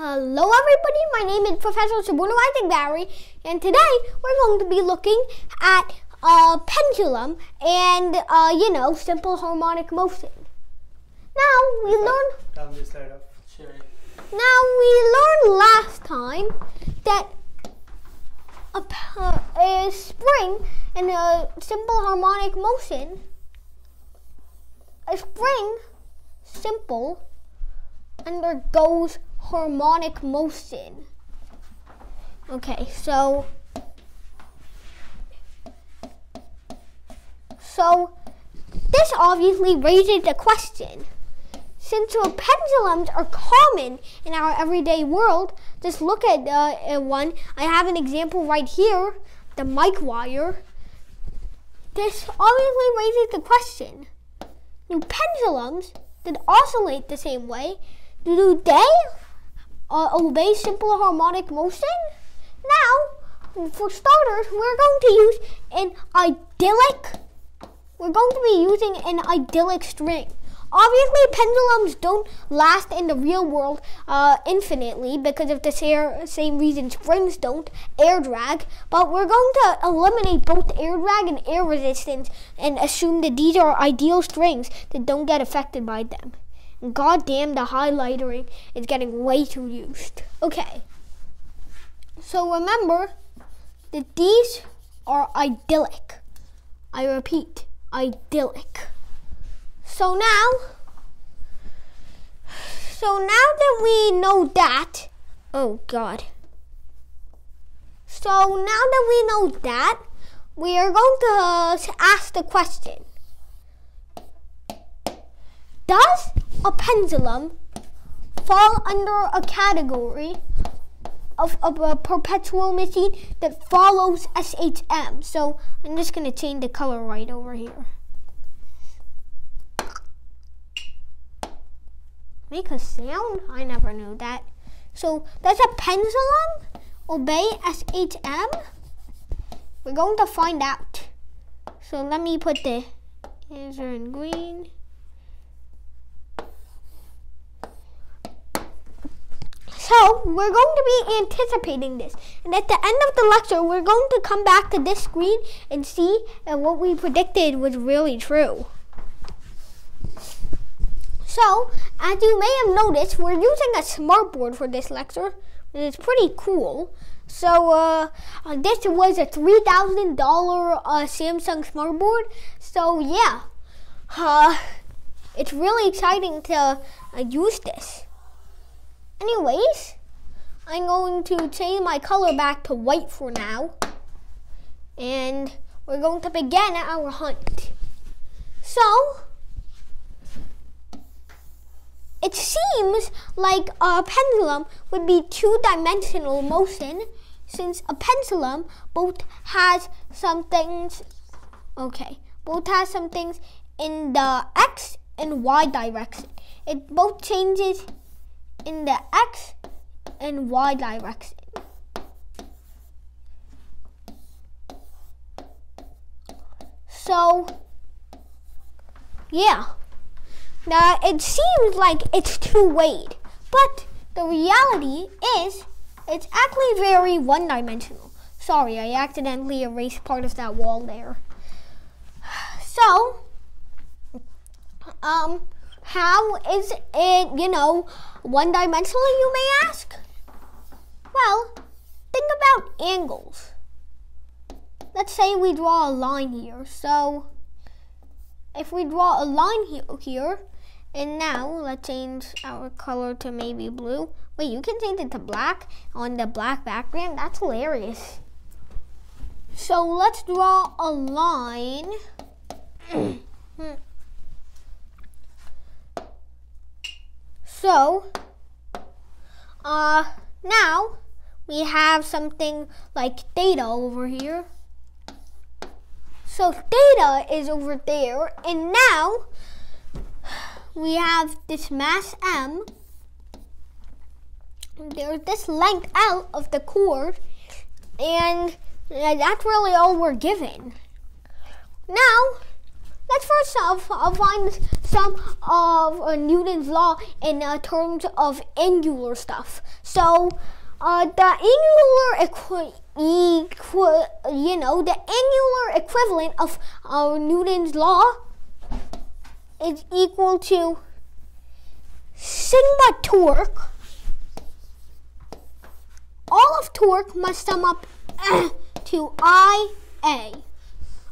Hello everybody, my name is Professor Isaac Bari and today we're going to be looking at a pendulum and uh, you know, simple harmonic motion. Now we learned Down this side of Sherry. now we learned last time that a spring in a simple harmonic motion a spring simple undergoes harmonic motion. Okay, so so this obviously raises the question. Since pendulums are common in our everyday world, just look at uh, one. I have an example right here, the mic wire. This obviously raises the question. Do pendulums that oscillate the same way, do they uh, obey simple harmonic motion? Now, for starters, we're going to use an idyllic. We're going to be using an idyllic string. Obviously, pendulums don't last in the real world uh, infinitely because of the sa- same reason springs don't, air drag. But we're going to eliminate both air drag and air resistance and assume that these are ideal strings that don't get affected by them. God damn, the highlightering is getting way too used. Okay. So remember that these are idyllic. I repeat, idyllic. So now, so now that we know that, oh God. So now that we know that, we are going to ask the question. Does a pendulum fall under a category of, of a perpetual machine that follows SHM? So I'm just going to change the color right over here. make a sound? I never knew that. So does a pendulum obey SHM? We're going to find out. So let me put the answer in green. So we're going to be anticipating this. And at the end of the lecture, we're going to come back to this screen and see if what we predicted was really true. So, as you may have noticed, we're using a smartboard for this lecture, it's pretty cool. So, uh, uh, this was a $3,000 uh, Samsung smartboard. So, yeah, uh, it's really exciting to uh, use this. Anyways, I'm going to change my color back to white for now. And we're going to begin our hunt. So, it seems like a pendulum would be two-dimensional motion since a pendulum both has some things okay both has some things in the x and y direction it both changes in the x and y direction so yeah now it seems like it's two-weight, but the reality is it's actually very one-dimensional. Sorry, I accidentally erased part of that wall there. So, um, how is it, you know, one-dimensional, you may ask? Well, think about angles. Let's say we draw a line here. So, if we draw a line here, here and now let's change our color to maybe blue. Wait, you can change it to black on the black background. That's hilarious. So let's draw a line. Hmm. So, uh, now we have something like theta over here. So theta is over there, and now we have this mass M. There's this length L of the cord, and that's really all we're given. Now, let's first solve, I'll find some of uh, Newton's law in uh, terms of angular stuff. So uh, the angular equi- equi- you know, the angular equivalent of uh, Newton's law is equal to sigma torque. All of torque must sum up to IA.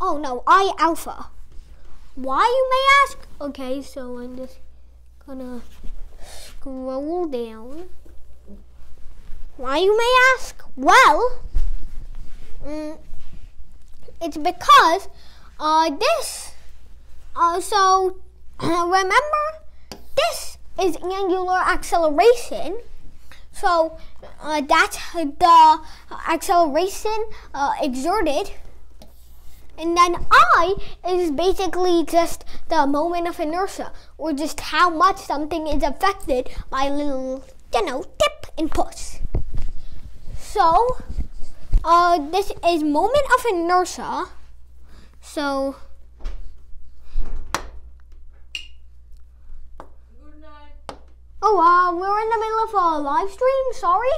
Oh no, I alpha. Why you may ask? Okay, so I'm just gonna scroll down. Why you may ask? Well, mm, it's because uh, this. Uh, so remember, this is angular acceleration. So uh, that's the acceleration uh, exerted. And then I is basically just the moment of inertia, or just how much something is affected by a little, you know, tip and push. So, uh, this is moment of inertia. So, Good night. oh, uh, we're in the middle of a live stream. Sorry.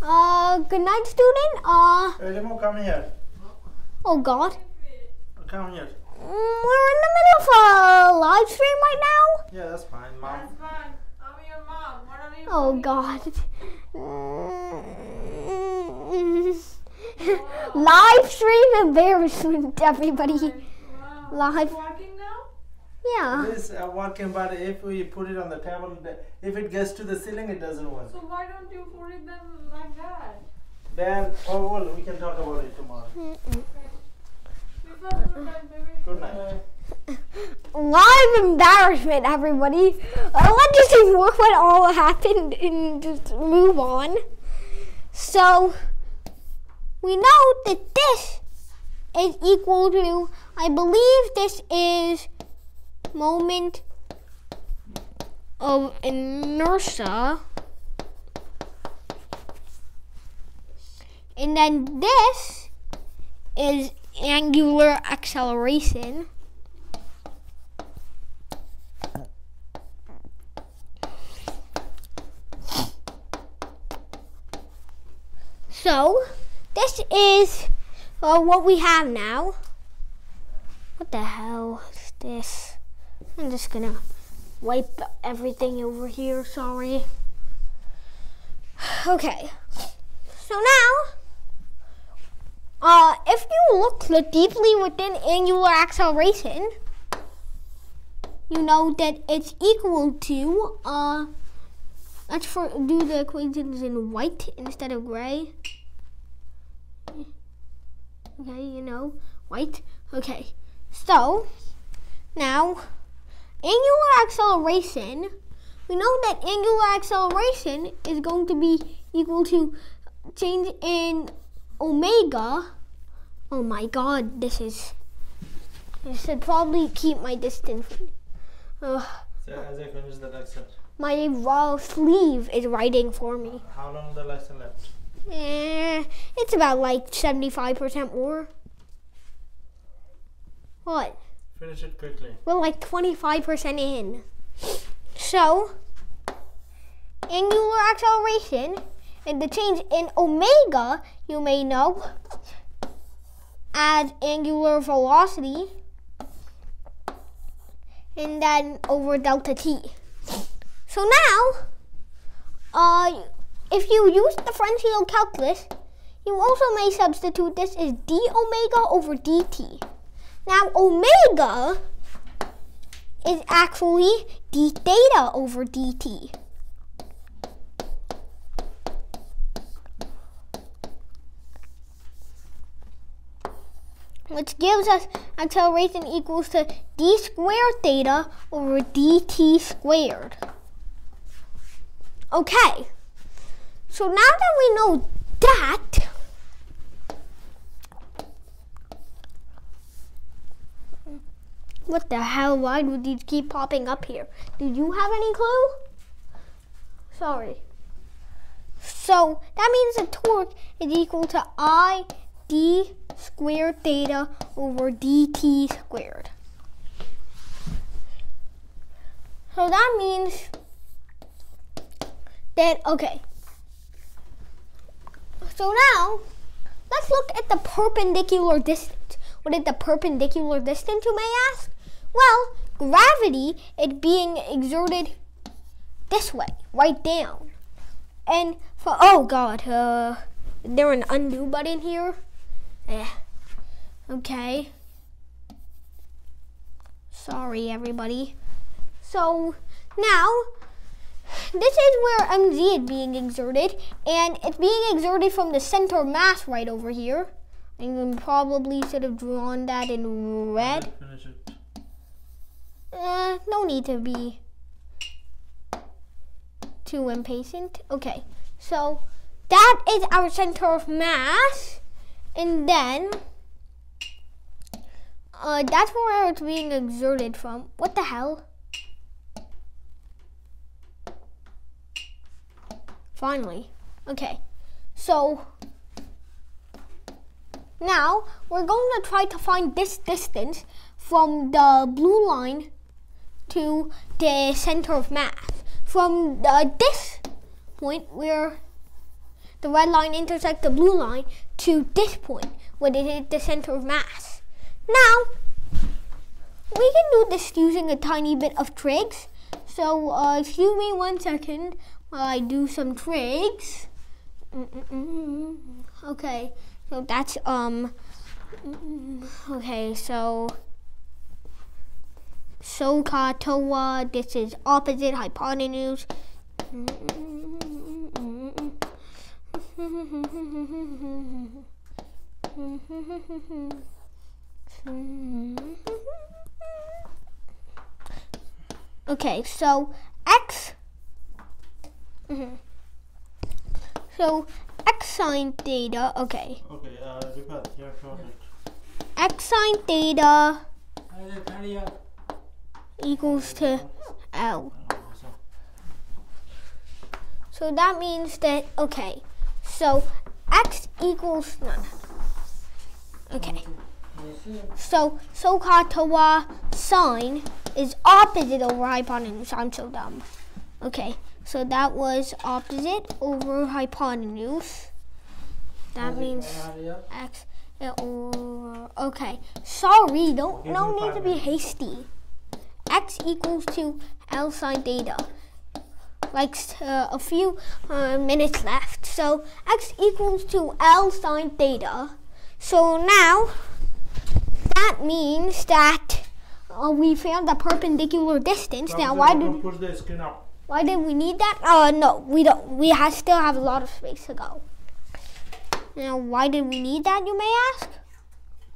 Good night, everyone. Uh, good night, student. Uh, Hey, come here. oh God. Come here. Mm, We're in the middle of a live stream right now. Yeah, that's fine, Mom. That's fine. I'm your mom. What are you Oh doing? God. live stream embarrassment, everybody. Wow. Live. It's working now? Yeah. It is uh, working, but if we put it on the table, if it gets to the ceiling, it doesn't work. So why don't you put it then like that? Then, oh well, we can talk about it tomorrow. Before good night, baby. Live embarrassment, everybody. Uh, let's just ignore what all happened and just move on. So, we know that this is equal to, I believe this is moment of inertia. And then this is angular acceleration. So, this is uh, what we have now. What the hell is this? I'm just gonna wipe everything over here, sorry. Okay, so now, uh, if you look deeply within angular acceleration, you know that it's equal to, uh, Let's for, do the equations in white instead of gray. Okay, you know, white. Okay, so now angular acceleration. We know that angular acceleration is going to be equal to change in omega. Oh my god, this is. I should probably keep my distance. So as I finish the lecture, My raw sleeve is writing for me. how long the lesson left? Eh, it's about like 75% more. What? Finish it quickly. We're like 25% in. So, angular acceleration and the change in omega, you may know, as angular velocity, and then over delta t. So now, uh, if you use differential calculus, you also may substitute this as d omega over dt. Now, omega is actually d theta over dt. Which gives us acceleration equals to d squared theta over dt squared. Okay, so now that we know that, what the hell? Why do these keep popping up here? Do you have any clue? Sorry. So that means the torque is equal to I d squared theta over dt squared. So that means that, okay. So now, let's look at the perpendicular distance. What is the perpendicular distance, you may ask? Well, gravity is being exerted this way, right down. And for, oh God, uh, is there an undo button here? Eh. Okay. Sorry, everybody. So now, this is where mz is being exerted, and it's being exerted from the center mass right over here. I probably should have drawn that in red. Uh, no need to be too impatient. Okay, so that is our center of mass, and then uh, that's where it's being exerted from. What the hell? Finally. Okay, so now we're going to try to find this distance from the blue line to the center of mass. From the, this point where the red line intersects the blue line to this point where it is the center of mass. Now, we can do this using a tiny bit of tricks. So, uh, excuse me one second while I do some tricks. Mm-mm-mm. Okay, so that's, um, mm, okay, so. SOHCAHTOA, this is opposite hypotenuse. Okay, so x. mhm. So x sine theta. Okay, Okay, uh, repeat. Here, got it. x sine theta Hadi, hadi, equals to L. so, that means that, okay, so x equals, no, no. okay. So so SOHCAHTOA sine is opposite over hypotenuse. I'm so dumb. Okay, so that was opposite over hypotenuse. That means x over, okay. Sorry, don't, no need to be hasty. X equals to L sine theta. Like uh, a few uh, minutes left. So x equals to L sine theta. So now that means that uh, we found the perpendicular distance. Now why did why did we need that? Uh, no, we don't. We have, still have a lot of space to go. Now, why did we need that, you may ask?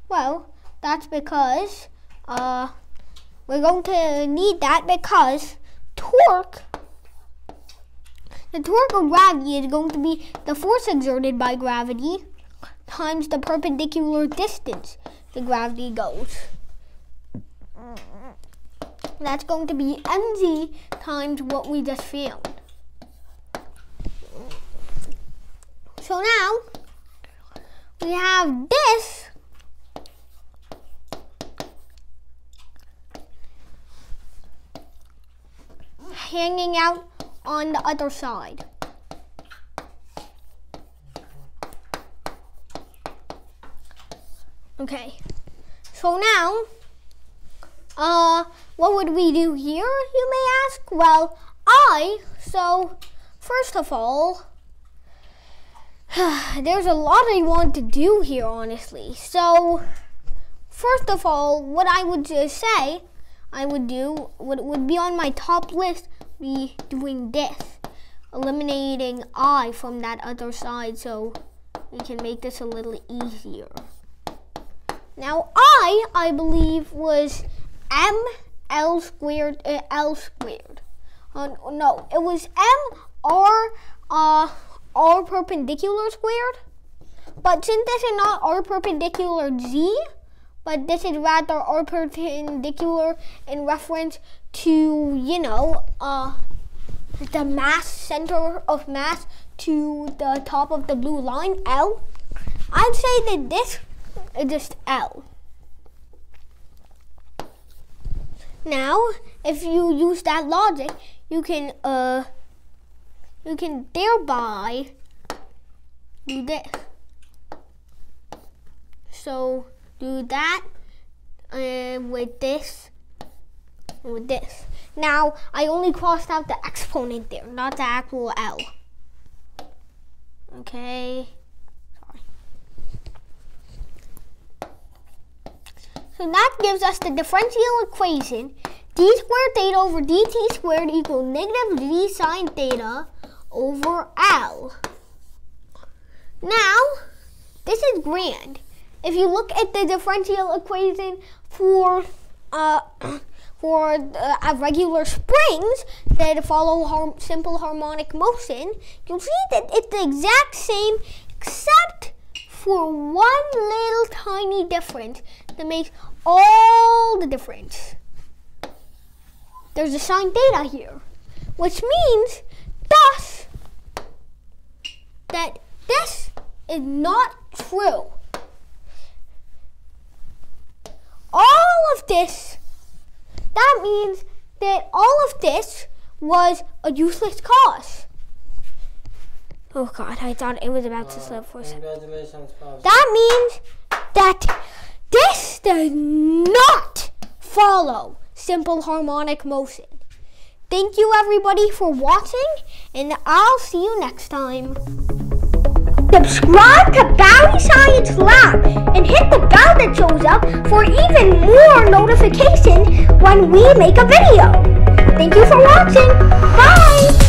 Well, that's because uh, we're going to need that because torque, the torque of gravity is going to be the force exerted by gravity times the perpendicular distance the gravity goes. That's going to be mg times what we just found. So now we have this hanging out on the other side. Okay, so now uh, what would we do here, you may ask? Well, I, so first of all, there's a lot I want to do here, honestly. So, first of all, what I would just say I would do, what would be on my top list, be doing this. Eliminating I from that other side so we can make this a little easier. Now, I, I believe, was m l squared uh, l squared. Uh, no, it was m r uh r perpendicular squared. But since this is not r perpendicular z, but this is rather perpendicular in reference to you know uh the mass center of mass to the top of the blue line L. I'd say that this is just L. Now, if you use that logic, you can uh you can thereby do this. So do that uh, with this with this. Now I only crossed out the exponent there, not the actual L. Okay. So that gives us the differential equation d squared theta over dt squared equals negative d sine theta over L. Now, this is grand. If you look at the differential equation for uh, for uh, regular springs that follow har simple harmonic motion, you'll see that it's the exact same except for one little tiny difference that makes all the difference. There's a sine theta here, which means thus that this is not true. All of this, that means that all of this was a useless cause. Oh God, I thought it was about to slip for a second. That means that this does not follow simple harmonic motion. Thank you everybody for watching and I'll see you next time. Subscribe to Bari Science Lab and hit the bell that shows up for even more notifications when we make a video. Thank you for watching. Bye!